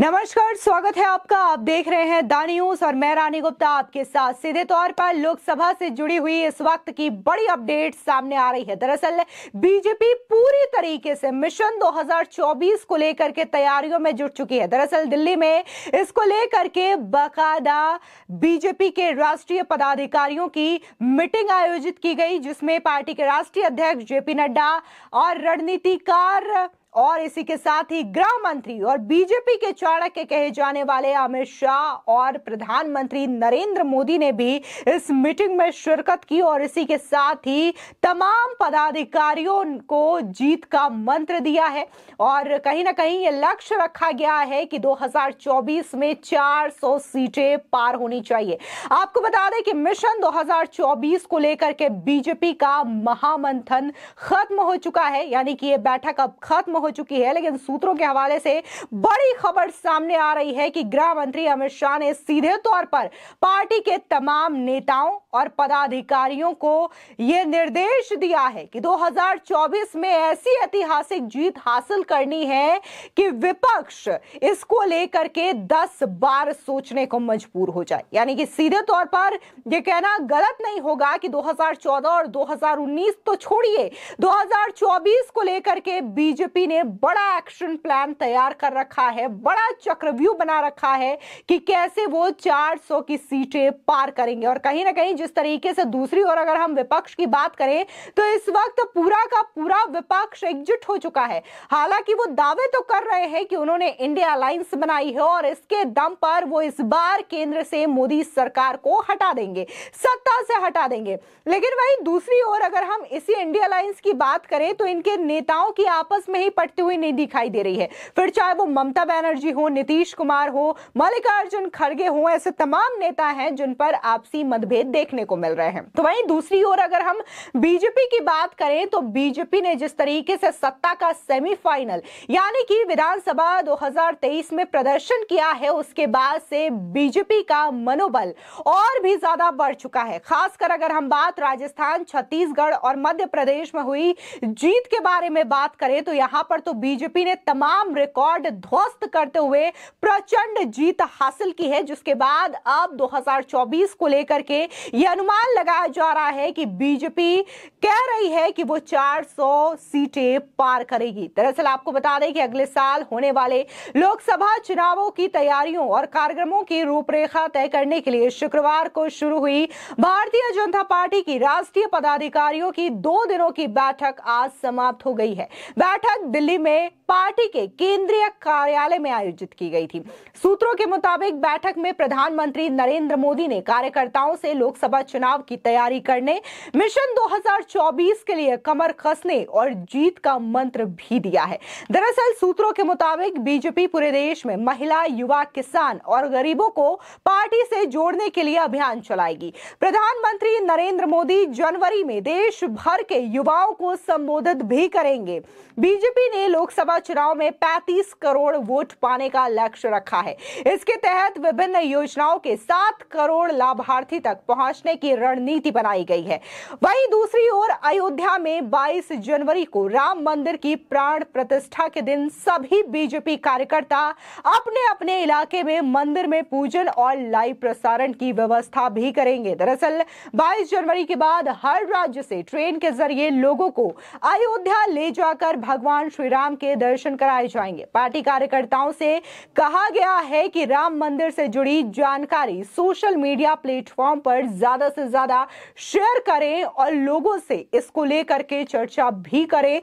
नमस्कार, स्वागत है आपका। आप देख रहे हैं दा न्यूज़ और मैं रानी गुप्ता आपके साथ। सीधे तौर पर लोकसभा से जुड़ी हुई इस वक्त की बड़ी अपडेट सामने आ रही है। दरअसल, बीजेपी पूरी तरीके से मिशन 2024 को लेकर के तैयारियों में जुट चुकी है। दरअसल, दिल्ली में इसको लेकर के बाकायदा बीजेपी के राष्ट्रीय पदाधिकारियों की मीटिंग आयोजित की गई, जिसमें पार्टी के राष्ट्रीय अध्यक्ष जेपी नड्डा और रणनीतिकार और इसी के साथ ही गृह मंत्री और बीजेपी के चाणक्य कहे जाने वाले अमित शाह और प्रधानमंत्री नरेंद्र मोदी ने भी इस मीटिंग में शिरकत की और इसी के साथ ही तमाम पदाधिकारियों को जीत का मंत्र दिया है। और कहीं ना कहीं ये लक्ष्य रखा गया है कि 2024 में 400 सीटें पार होनी चाहिए। आपको बता दें कि मिशन 2024 को लेकर के बीजेपी का महामंथन खत्म हो चुका है, यानी कि ये बैठक अब खत्म हो चुकी है, लेकिन सूत्रों के हवाले से बड़ी खबर सामने आ रही है कि गृह मंत्री अमित शाह ने सीधे तौर पर पार्टी के तमाम नेताओं और पदाधिकारियों को यह निर्देश दिया है कि 2024 में ऐसी ऐतिहासिक जीत हासिल करनी है कि विपक्ष इसको लेकर के 10 बार सोचने को मजबूर हो जाए। यानी कि सीधे तौर पर यह कहना गलत नहीं होगा कि 2014 और 2019 तो छोड़िए 2024 को लेकर के बीजेपी ने बड़ा एक्शन प्लान तैयार कर रखा है, बड़ा चक्रव्यूह बना रखा है कि कैसे वो 400 की सीटें पार करेंगे। और कहीं ना कहीं जिस तरीके से दूसरी ओर अगर हम विपक्ष की बात करें तो इस वक्त पूरा का पूरा विपक्ष एकजुट हो चुका है। हालाँकि वो दावे तो कर रहे हैं कि उन्होंने इंडिया अलायंस बनाई है और इसके दम पर वो इस बार केंद्र से मोदी सरकार को हटा देंगे, सत्ता से हटा देंगे। लेकिन वही दूसरी ओर अगर हम इसी इंडिया अलायंस की बात करें तो इनके नेताओं की आपस में ही पटती हुई नहीं दिखाई दे रही है। फिर चाहे वो ममता बनर्जी हो, नीतीश कुमार हो, मल्लिकार्जुन खड़गे हो, ऐसे तमाम नेता हैं जिन पर आपसी मतभेद देखने को मिल रहे हैं। तो वहीं दूसरी ओर अगर हम बीजेपी की बात करें तो बीजेपी ने जिस तरीके से सत्ता का सेमीफाइनल, यानी कि विधानसभा 2023 में प्रदर्शन किया है, उसके बाद से बीजेपी का मनोबल और भी ज़्यादा बढ़ चुका है। खासकर अगर हम बात राजस्थान, छत्तीसगढ़ और मध्य प्रदेश में हुई, जीत के बारे में बात करें तो यहाँ पर तो बीजेपी ने तमाम रिकॉर्ड ध्वस्त करते हुए प्रचंड जीत हासिल की है, जिसके बाद अब 2024 को लेकर के यह अनुमान लगाया जा रहा है कि बीजेपी कह रही है कि वो 400 सीटें पार करेगी। दरअसल आपको बता दें कि अगले साल होने वाले लोकसभा चुनावों की तैयारियों और कार्यक्रमों की रूपरेखा तय करने के लिए शुक्रवार को शुरू हुई भारतीय जनता पार्टी की राष्ट्रीय पदाधिकारियों की दो दिनों की बैठक आज समाप्त हो गई है। बैठक दिल्ली में पार्टी के केंद्रीय कार्यालय में आयोजित की गई थी। सूत्रों के मुताबिक बैठक में प्रधानमंत्री नरेंद्र मोदी ने कार्यकर्ताओं से लोकसभा चुनाव की तैयारी करने, मिशन 2024 के लिए कमर कसने और जीत का मंत्र भी दिया है। दरअसल सूत्रों के मुताबिक बीजेपी पूरे देश में महिला, युवा, किसान और गरीबों को पार्टी से जोड़ने के लिए अभियान चलाएगी। प्रधानमंत्री नरेंद्र मोदी जनवरी में देश भर के युवाओं को संबोधित भी करेंगे। बीजेपी ने लोकसभा चुनाव में 35 करोड़ वोट पाने का लक्ष्य रखा है। इसके तहत विभिन्न योजनाओं के 7 करोड़ लाभार्थी तक पहुँचने की रणनीति बनाई गई है। वहीं दूसरी ओर अयोध्या में 22 जनवरी को राम मंदिर की प्राण प्रतिष्ठा के दिन सभी बीजेपी कार्यकर्ता अपने अपने इलाके में मंदिर में पूजन और लाइव प्रसारण की व्यवस्था भी करेंगे। दरअसल 22 जनवरी के बाद हर राज्य से ट्रेन के ज़रिए लोगों को अयोध्या ले जाकर भगवान श्री राम के दर्शन कराए जाएँगे। पार्टी कार्यकर्ताओं से कहा गया है कि राम मंदिर से जुड़ी जानकारी सोशल मीडिया प्लेटफॉर्म पर ज़्यादा से ज़्यादा शेयर करें और लोगों से इसको लेकर के चर्चा भी करें।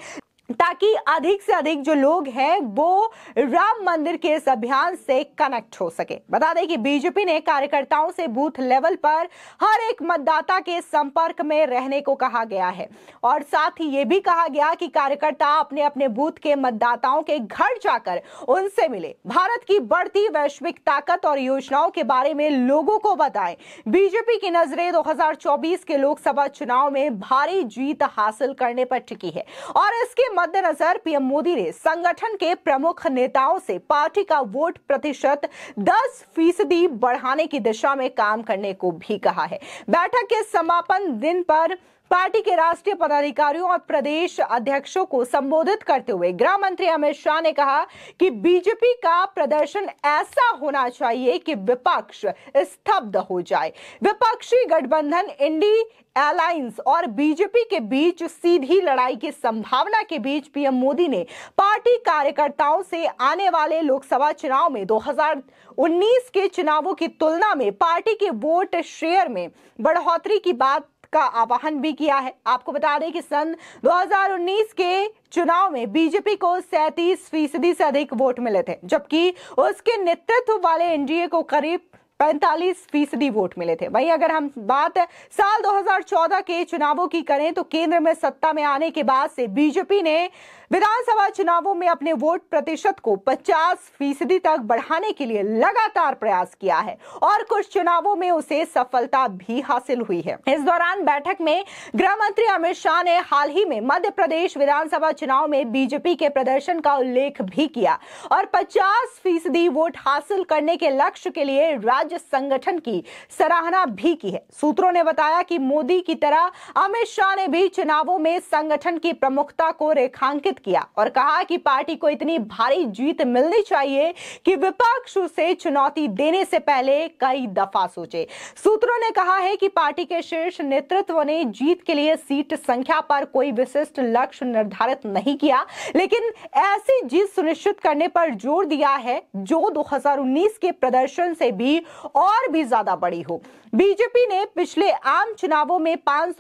ताकि अधिक से अधिक जो लोग हैं, वो राम मंदिर के इस अभियान से कनेक्ट हो सके। बता दें कि बीजेपी ने कार्यकर्ताओं से बूथ लेवल पर हर एक मतदाता के संपर्क में रहने को कहा गया है। और साथ ही ये भी कहा गया कि कार्यकर्ता अपने अपने बूथ के मतदाताओं के घर जाकर उनसे मिले। भारत की बढ़ती वैश्विक ताकत और योजनाओं के बारे में लोगों को बताएँ। बीजेपी की नज़रें 2024 के लोकसभा चुनाव में भारी जीत हासिल करने पर टिकी है। और इसके मद्देनजर पीएम मोदी ने संगठन के प्रमुख नेताओं से पार्टी का वोट प्रतिशत 10 फ़ीसदी बढ़ाने की दिशा में काम करने को भी कहा है। बैठक के समापन दिन पर पार्टी के राष्ट्रीय पदाधिकारियों और प्रदेश अध्यक्षों को संबोधित करते हुए गृह मंत्री अमित शाह ने कहा कि बीजेपी का प्रदर्शन ऐसा होना चाहिए कि विपक्ष स्तब्ध हो जाए। विपक्षी गठबंधन, इंडी अलायंस और बीजेपी के बीच सीधी लड़ाई की संभावना के बीच पीएम मोदी ने पार्टी कार्यकर्ताओं से आने वाले लोकसभा चुनाव में 2019 के चुनावों की तुलना में पार्टी के वोट शेयर में बढ़ोतरी की बात का आह्वान भी किया है। आपको बता दें कि सन 2019 के चुनाव में बीजेपी को सैतीस फ़ीसदी से अधिक वोट मिले थे, जबकि उसके नेतृत्व वाले एनडीए को करीब पैंतालीस फ़ीसदी वोट मिले थे। वहीं अगर हम बात साल 2014 के चुनावों की करें तो केंद्र में सत्ता में आने के बाद से बीजेपी ने विधानसभा चुनावों में अपने वोट प्रतिशत को 50 फ़ीसदी तक बढ़ाने के लिए लगातार प्रयास किया है और कुछ चुनावों में उसे सफलता भी हासिल हुई है। इस दौरान बैठक में गृह मंत्री अमित शाह ने हाल ही में मध्य प्रदेश विधानसभा चुनाव में बीजेपी के प्रदर्शन का उल्लेख भी किया और 50 फ़ीसदी वोट हासिल करने के लक्ष्य के लिए राज्य संगठन की सराहना भी की है। सूत्रों ने बताया कि मोदी की तरह अमित शाह ने भी चुनावों में संगठन की प्रमुखता को रेखांकित किया और कहा कि पार्टी को इतनी भारी जीत मिलनी चाहिए कि विपक्ष उसे चुनौती देने से पहले कई दफ़ा सोचे। सूत्रों ने कहा है कि पार्टी के शीर्ष नेतृत्व ने जीत के लिए सीट संख्या पर कोई विशिष्ट लक्ष्य निर्धारित नहीं किया, लेकिन ऐसी जीत सुनिश्चित करने पर ज़ोर दिया है। जो 2019 के प्रदर्शन से भी और भी ज़्यादा बड़ी हो। बीजेपी ने पिछले आम चुनावों में पाँच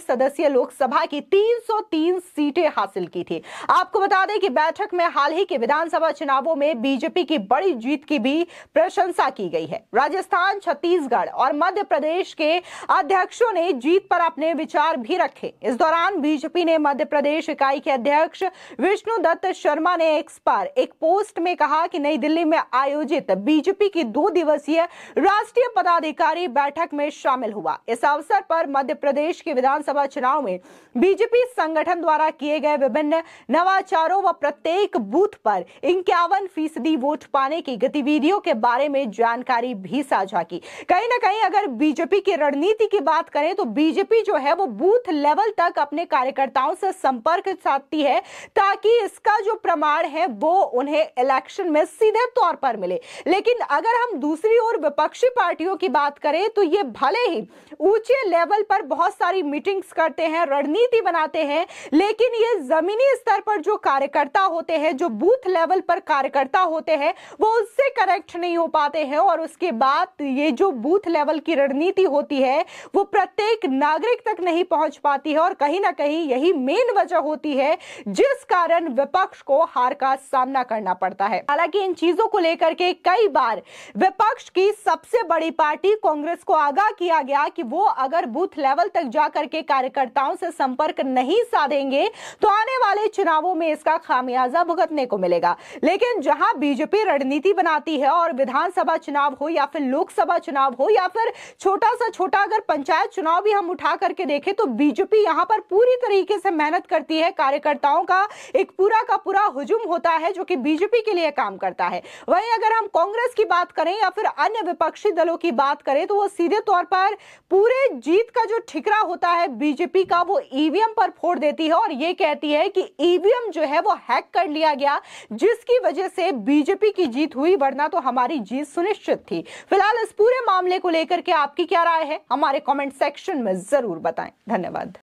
सदस्यीय लोकसभा की 303 सीटें हासिल की थी। आपको बता दें कि बैठक में हाल ही के विधानसभा चुनावों में बीजेपी की बड़ी जीत की भी प्रशंसा की गई है। राजस्थान, छत्तीसगढ़ और मध्य प्रदेश के अध्यक्षों ने जीत पर अपने विचार भी रखे। इस दौरान बीजेपी ने मध्य प्रदेश इकाई के अध्यक्ष विष्णु दत्त शर्मा ने एक्स पर एक पोस्ट में कहा कि नई दिल्ली में आयोजित बीजेपी की दो दिवसीय राष्ट्रीय पदाधिकारी बैठक में शामिल हुआ। इस अवसर पर मध्य प्रदेश के विधानसभा चुनाव में बीजेपी संगठन द्वारा किए गए विभिन्न नवाचारों व प्रत्येक बूथ पर इक्यावन फ़ीसदी वोट पाने की गतिविधियों के बारे में जानकारी भी साझा की। कहीं ना कहीं अगर बीजेपी की रणनीति की बात करें तो बीजेपी जो है वो बूथ लेवल तक अपने कार्यकर्ताओं से संपर्क साधती है ताकि इसका जो प्रमाण है वो उन्हें इलेक्शन में सीधे तौर पर मिले। लेकिन अगर हम दूसरी ओर विपक्षी पार्टियों की बात करें तो ये भले ही ऊँचे लेवल पर बहुत सारी मीटिंग्स करते हैं, रणनीति बनाते हैं, लेकिन ये जमीनी स्तर पर जो कार्यकर्ता होते हैं, जो बूथ लेवल पर कार्यकर्ता होते हैं, वो उससे कनेक्ट नहीं हो पाते हैं और उसके बाद ये जो बूथ लेवल की रणनीति होती है, वो प्रत्येक नागरिक तक नहीं पहुँच पाती है और कहीं ना कहीं यही मेन वजह होती है, जिस कारण विपक्ष को हार का सामना करना पड़ता है। हालाँकि इन चीज़ों को लेकर के कई बार विपक्ष की सबसे बड़ी पार्टी कांग्रेस को आगाह किया गया कि वो अगर बूथ लेवल तक जाकर के कार्यकर्ताओं से संपर्क नहीं साधेंगे तो आने वाले चुनावों में इसका खामियाजा भुगतने को मिलेगा। लेकिन जहाँ बीजेपी रणनीति बनाती है और विधानसभा चुनाव हो या फिर लोकसभा चुनाव हो या फिर छोटा सा छोटा अगर पंचायत चुनाव भी हम उठा करके देखें तो बीजेपी यहाँ पर पूरी तरीके से मेहनत करती है। कार्यकर्ताओं का एक पूरा का पूरा हुजूम होता है जो कि बीजेपी के लिए काम करता है। वहीं अगर हम कांग्रेस की बात करें या फिर अन्य विपक्षी दलों की बात करें तो वो सीधे तौर पर पूरे जीत का जो ठिकरा होता है बीजेपी का, वो ईवीएम पर फोड़ देती है और ये कहती है कि ईवीएम जो है वो हैक कर लिया गया, जिसकी वजह से बीजेपी की जीत हुई, वरना तो हमारी जीत सुनिश्चित थी। फ़िलहाल इस पूरे मामले को लेकर के आपकी क्या राय है? हमारे कॉमेंट सेक्शन में ज़रूर बताएँ। धन्यवाद।